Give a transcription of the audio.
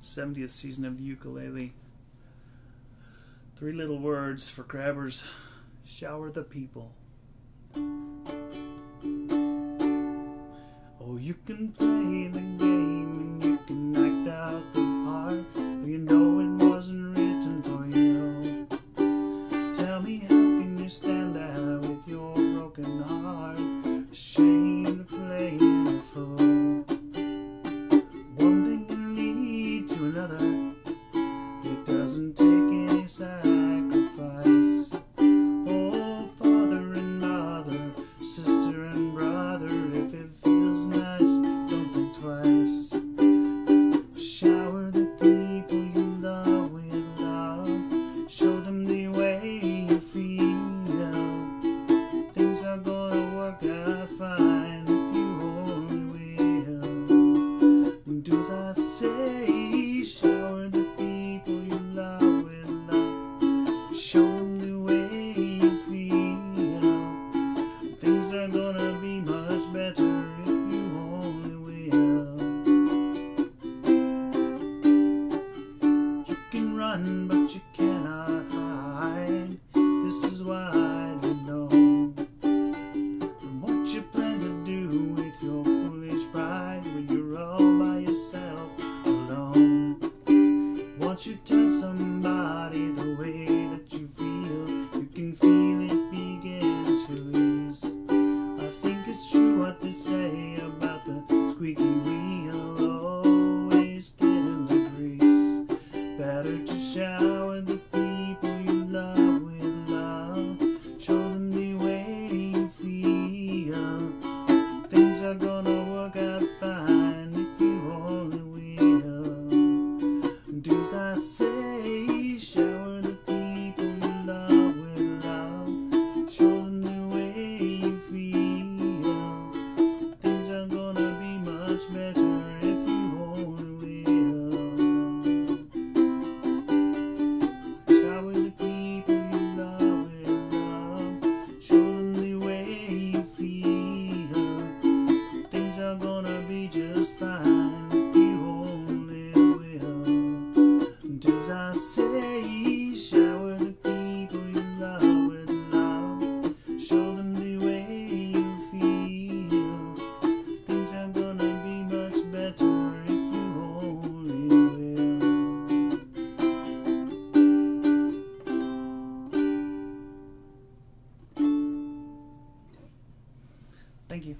70th season of the ukulele. Three little words for crabbers shower the people. Oh, you can play the you cannot hide. This is why. Thank you.